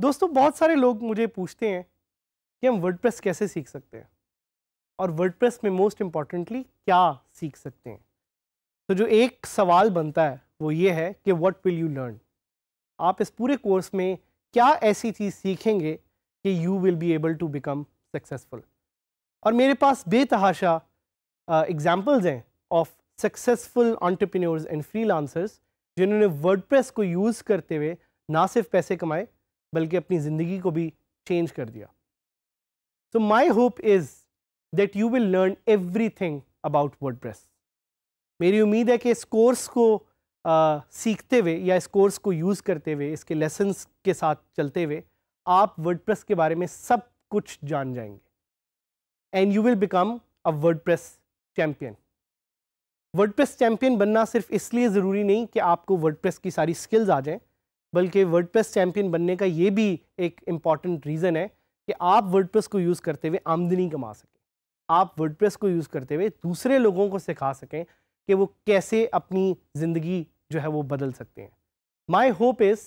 दोस्तों बहुत सारे लोग मुझे पूछते हैं कि हम वर्डप्रेस कैसे सीख सकते हैं। और वर्डप्रेस में मोस्ट इम्पॉर्टेंटली क्या सीख सकते हैं? तो जो एक सवाल बनता है, वो ये है कि व्हाट विल यू लर्न आप इस पूरे कोर्स में क्या ऐसी चीज़ सीखेंगे कि you will be able to become successful और मेरे पास बेतहाशा एग्जाम्पल्स हैं of successful entrepreneurs and freelancers जिन्होंने वर्डप्रेस को यूज़ करते हुए ना सिर्फ़ पैसे कमाए, बल्कि अपनी ज़िंदगी को भी चेंज कर दिया। So my hope is that you will learn everything about word मेरी उम्मीद है कि इस कोर्स को आ, सीखते हुए या इस कोर्स को यूज़ करते हुए इसके लेसन्स के साथ चलते हुए आप वर्ड के बारे में सब कुछ जान जाएँगे। And you will become a WordPress champion word champion बनना सिर्फ़ इसलिए ज़रूरी नहीं कि आपको वर्ड की सारी स्किल्स आ जाएँ बल्कि वर्डप्रेस चैम्पियन बनने का ये भी एक इंपॉर्टेंट रीज़न है कि आप वर्डप्रेस को यूज़ करते हुए आमदनी कमा सकें। आप वर्डप्रेस को यूज़ करते हुए दूसरे लोगों को सिखा सकें कि वो कैसे अपनी ज़िंदगी जो है वो बदल सकते हैं। माई होप इज़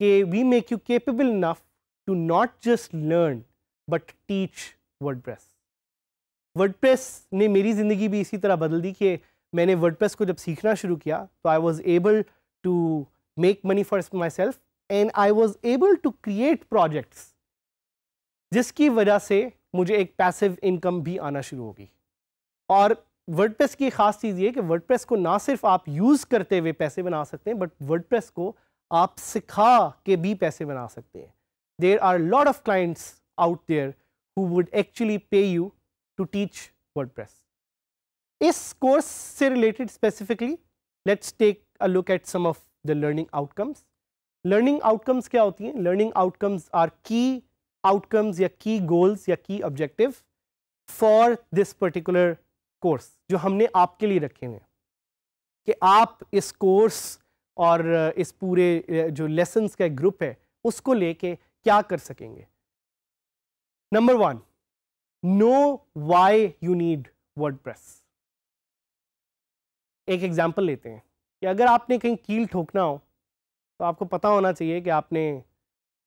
कि we make you capable enough to not just learn but teach WordPress WordPress ने मेरी ज़िंदगी भी इसी तरह बदल दी कि मैंने वर्डप्रेस को जब सीखना शुरू किया तो I was able to make money for myself and I was able to create projects जिसकी वजह से मुझे एक पैसिव इनकम भी आना शुरू होगी। और वर्डप्रेस की खास चीज़ ये कि वर्डप्रेस को ना सिर्फ़ आप यूज़ करते हुए पैसे बना सकते हैं बट वर्डप्रेस को आप सिखा के भी पैसे बना सकते हैं। There are lot of clients out there who would actually pay you to teach WordPress इस कोर्स से related specifically let's take a look at some of the learning outcomes learning outcomes क्या होती हैं? Learning outcomes are key outcomes या key goals या key objective for this particular course जो हमने आपके लिए रखे हुए हैं। कि आप इस कोर्स और, इस पूरे, जो लेसन्स का ग्रुप है, उसको लेके क्या कर सकेंगे? Number one know why you need WordPress एक एग्ज़ाम्पल लेते हैं कि अगर आपने कहीं कील ठोकना हो तो आपको पता होना चाहिए कि आपने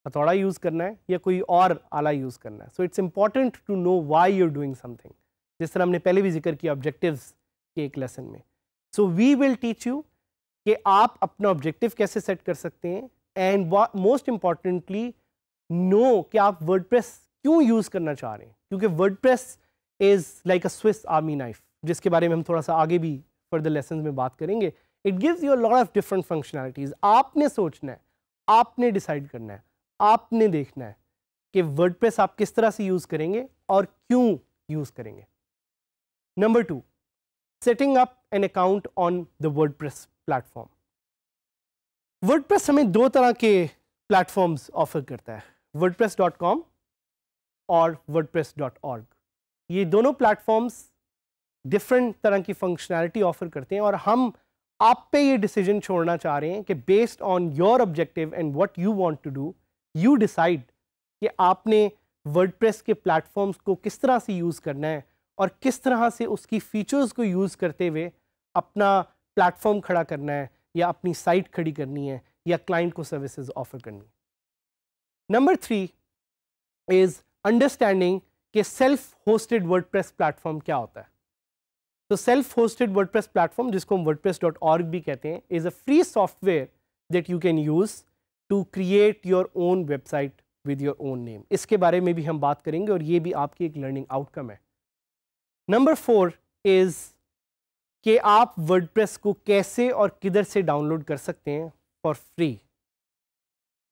हथौड़ा यूज़ करना है या कोई और आला यूज़ करना है। So it's important to know why you're doing something जिस तरह हमने पहले भी ज़िक्र किया ऑब्जेक्टिव्स के एक लेसन में। So we will teach you कि आप अपना ऑब्जेक्टिव कैसे सेट कर सकते हैं एंड मोस्ट इम्पॉर्टेंटली नो कि आप वर्ड क्यों यूज़ करना चाह रहे हैं। क्योंकि word is like a Swiss army knife जिसके बारे में हम थोड़ा सा आगे भी फर्दर लेसन में बात करेंगे। It gives you lot of different functionalities आपने सोचना है, आपने डिसाइड करना है। आपने देखना है कि वर्डप्रेस आप किस तरह से यूज़ करेंगे और क्यों यूज़ करेंगे। Number two setting up an account on the WordPress platform WordPress हमें दो तरह के प्लेटफॉर्म्स ऑफ़र करता है वर्डप्रेस.com और वर्डप्रेस.org ये दोनों प्लेटफॉर्म्स डिफरेंट तरह की फंक्शनैलिटी ऑफ़र करते हैं और हम आप पे ये डिसीज़न छोड़ना चाह रहे हैं कि based on your objective and what you want to do you decide कि आपने वर्डप्रेस के प्लेटफॉर्म्स को किस तरह से यूज़ करना है और किस तरह से उसकी फीचर्स को यूज़ करते हुए अपना प्लेटफॉर्म खड़ा करना है या अपनी साइट खड़ी करनी है या क्लाइंट को सर्विसेज़ ऑफ़र करनी है। नंबर थ्री इज़ अंडरस्टैंडिंग कि सेल्फ होस्टेड वर्डप्रेस प्लेटफॉर्म क्या होता है। तो सेल्फ होस्टेड वर्डप्रेस प्लेटफॉर्म जिसको हम वर्डप्रेस डॉट ऑर्ग भी कहते हैं is a free software that you can use to create your own website with your own name इसके बारे में भी हम बात करेंगे और ये भी आपकी एक लर्निंग आउटकम है। नंबर फोर इज़ कि आप वर्डप्रेस को कैसे और किधर से डाउनलोड कर सकते हैं? फॉर फ्री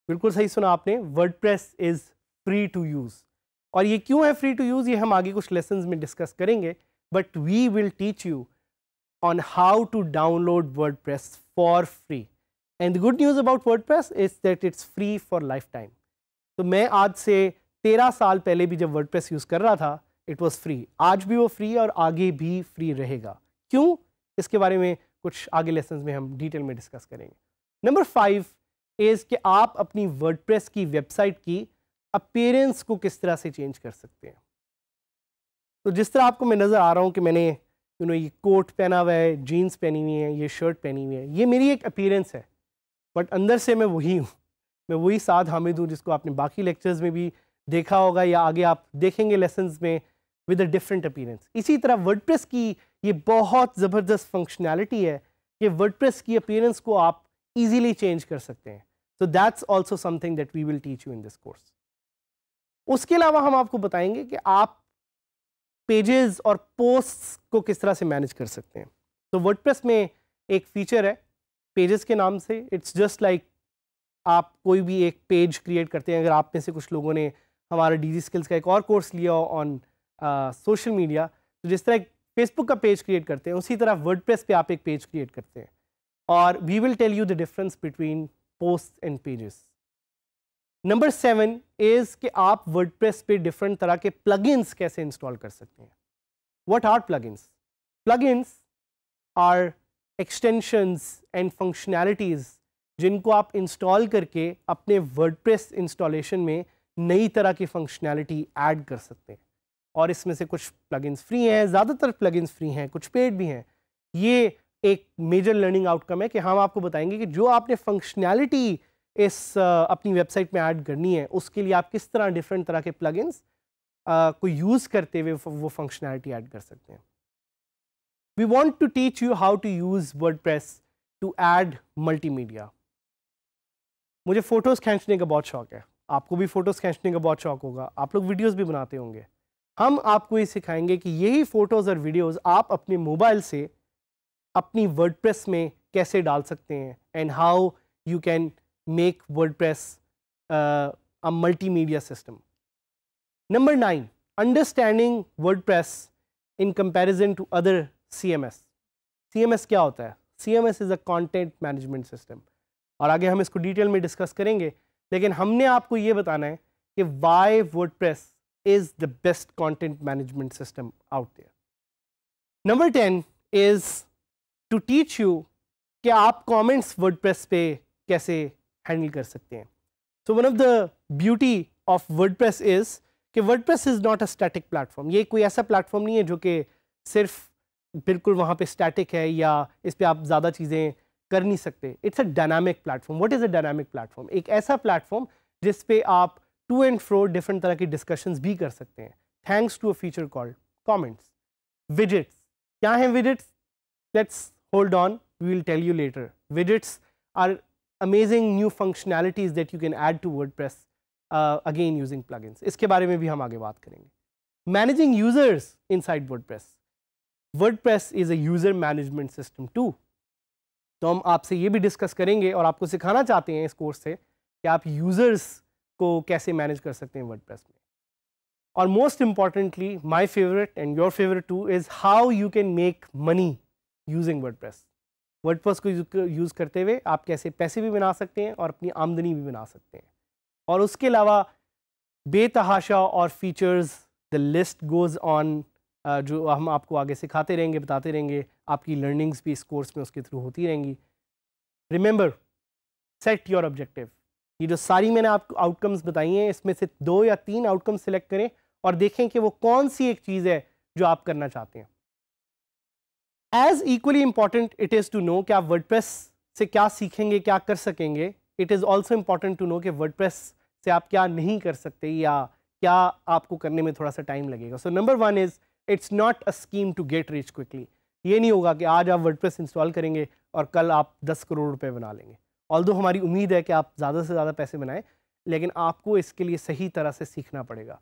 बिल्कुल सही सुना आपने WordPress is free to use और ये क्यों है फ्री टू यूज़ ये हम आगे कुछ लेसन में डिस्कस करेंगे, but we will teach you on how to download for for free. And the good news about is that it's free for life time तो मैं आज से तेरह साल पहले भी जब WordPress यूज़ कर रहा था इट वॉज़ फ्री आज भी वो फ्री और आगे भी फ्री रहेगा। क्यों? इसके बारे में कुछ आगे लेसन में हम डिटेल में डिस्कस करेंगे। नंबर फाइव इज़ कि आप अपनी वर्डप्रेस की वेबसाइट की अपेरेंस को किस तरह से चेंज कर सकते हैं। तो जिस तरह आपको मैं नज़र आ रहा हूँ कि मैंने यू नो ये कोट पहना हुआ है जीन्स पहनी हुई है, ये शर्ट पहनी हुई है, ये मेरी एक अपीयरेंस है। बट अंदर से मैं वही हूँ। मैं वही साद हामिद हूँ जिसको आपने बाकी लेक्चर्स में भी देखा होगा या आगे आप देखेंगे लेसन में विद अ डिफरेंट अपीरेंस इसी तरह वर्डप्रेस की ये बहुत ज़बरदस्त फंक्शनैलिटी है कि वर्डप्रेस की अपीरेंस को आप इजीली चेंज कर सकते हैं। तो that's also something that we will teach you in this course उसके अलावा हम आपको बताएँगे कि आप पेजेस और पोस्ट्स को किस तरह से मैनेज कर सकते हैं। तो वर्डप्रेस में एक फीचर है पेजेस के नाम से इट्स जस्ट लाइक आप कोई भी एक पेज क्रिएट करते हैं। अगर आप में से कुछ लोगों ने हमारा डी स्किल्स का एक और कोर्स लिया ऑन सोशल मीडिया तो जिस तरह फेसबुक का पेज क्रिएट करते हैं, उसी तरह वर्डप्रेस पे आप एक पेज क्रिएट करते हैं। और we will tell you the difference between post and pages number seven is कि आप वर्डप्रेस पे डिफरेंट तरह के प्लगइन्स कैसे इंस्टॉल कर सकते हैं। What are plugins plugins are extensions and functionalities जिनको आप इंस्टॉल करके अपने वर्डप्रेस इंस्टॉलेशन में नई तरह की फंक्शनैलिटी ऐड कर सकते हैं। और इसमें से कुछ प्लगइन्स फ्री हैं, ज़्यादातर प्लगइन्स फ्री हैं, कुछ पेड भी हैं। ये एक मेजर लर्निंग आउटकम है कि हम आपको बताएँगे कि जो आपने फंक्शनैलिटी इस अपनी वेबसाइट में ऐड करनी है, उसके लिए आप किस तरह डिफरेंट तरह के प्लगइन्स को यूज़ करते हुए वो फंक्शनैलिटी ऐड कर सकते हैं। Want to teach you how to use WordPress to add multimedia मुझे फ़ोटोज़ खींचने का बहुत शौक है। आपको भी फ़ोटोज़ खींचने का बहुत शौक होगा। आप लोग वीडियोज़ भी बनाते होंगे। हम आपको ये सिखाएँगे कि यही फ़ोटोज़ और वीडियोज़ आप अपने मोबाइल से अपनी वर्डप्रेस में कैसे डाल सकते हैं and how you can make WordPress uh, a multimedia system. Number nine, understanding WordPress in comparison to other CMS. CMS क्या होता है CMS is a content management system. और आगे हम इसको डिटेल में डिस्कस करेंगे लेकिन हमने आपको ये बताना है कि why WordPress is the best content management system out there. Number 10 is to teach you कि आप comments WordPress पे कैसे हैंडल कर सकते हैं so one of the beauty of WordPress is कि WordPress is not a static platform ये कोई ऐसा प्लेटफॉर्म नहीं है जो कि सिर्फ़ बिल्कुल वहाँ पे स्टैटिक है या इस पर आप ज़्यादा चीज़ें कर नहीं सकते। It's a dynamic platform what is a dynamic platform एक ऐसा प्लेटफॉर्म जिस पे आप टू एंड फ्रो डिफरेंट तरह की डिस्कशंस भी कर सकते हैं। Thanks to a feature called comments visits क्या हैं visits let's hold on we will tell you later visits are amazing new functionalities that you can add to word uh, again using plugins. इसके बारे में भी हम आगे बात करेंगे. Managing users inside WordPress. WordPress is a user management system to तो हम आपसे ये भी डिस्कस करेंगे और आपको सिखाना चाहते हैं इस कोर्स से कि आप यूज़र्स को कैसे मैनेज कर सकते हैं वर्डप्रेस में। और most importantly my favourite and your favourite too is how you can make money using WordPress WordPress को यूज़ करते हुए आप कैसे पैसे भी बना सकते हैं और अपनी आमदनी भी बना सकते हैं। और उसके अलावा बेतहाशा और features the list goes on जो हम आपको आगे सिखाते रहेंगे, बताते रहेंगे, आपकी लर्निंग्स भी इस कोर्स में उसके थ्रू होती रहेंगी। रिमेंबर सेट योर ऑब्जेक्टिव ये जो सारी मैंने आपको आउटकम्स बताई हैं, इसमें से दो या तीन आउटकम्स सिलेक्ट करें और देखें कि वो कौन सी एक चीज़ है जो आप करना चाहते हैं। As equally important it is to know कि आप वर्डप्रेस से क्या सीखेंगे, क्या कर सकेंगे it is also important to know कि वर्डप्रेस से आप क्या नहीं कर सकते या क्या आपको करने में थोड़ा सा टाइम लगेगा। So number one is it's not a scheme to get rich quickly. ये नहीं होगा कि आज आप वर्डप्रेस इंस्टॉल करेंगे और कल आप दस करोड़ रुपए बना लेंगे। ऑल हमारी उम्मीद है कि आप ज़्यादा से ज़्यादा पैसे बनाएँ, लेकिन आपको इसके लिए सही तरह से सीखना पड़ेगा।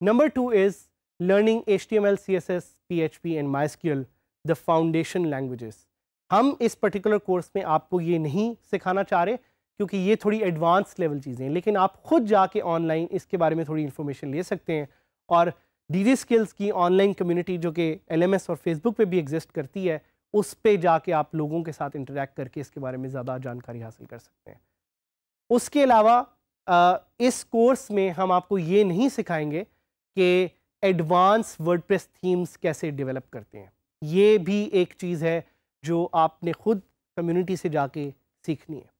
Number two is learning H T M L C S S P H P and MySQL the foundation languages हम इस पर्टिकुलर कोर्स में आपको ये नहीं सिखाना चाह रहे, क्योंकि ये थोड़ी एडवांस लेवल चीज़ें हैं, लेकिन आप खुद जाके ऑनलाइन इसके बारे में थोड़ी इन्फॉर्मेशन ले सकते हैं और डीजी स्किल्स की ऑनलाइन कम्युनिटी जो कि एलएमएस और फेसबुक पे भी एग्जिस्ट करती है, उस पर जाके आप लोगों के साथ इंटरेक्ट करके इसके बारे में ज़्यादा जानकारी हासिल कर सकते हैं। उसके अलावा इस कोर्स में हम आपको ये नहीं सिखाएँगे कि एडवांस वर्डप्रेस थीम्स कैसे डेवलप करते हैं। ये भी एक चीज़ है जो आपने खुद कम्युनिटी से जाके सीखनी है।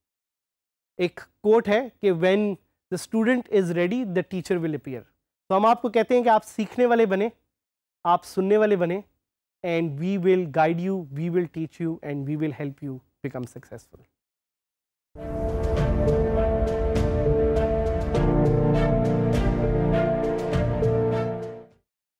एक कोट है कि when the student is ready the teacher will appear तो हम आपको कहते हैं कि आप सीखने वाले बने, आप सुनने वाले बने and we will guide you we will teach you and we will help you become successful